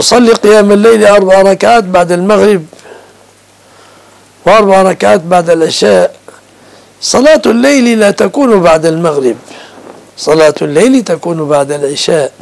أصلي قيام الليل أربع ركعات بعد المغرب وأربع ركعات بعد العشاء. صلاة الليل لا تكون بعد المغرب. صلاة الليل تكون بعد العشاء.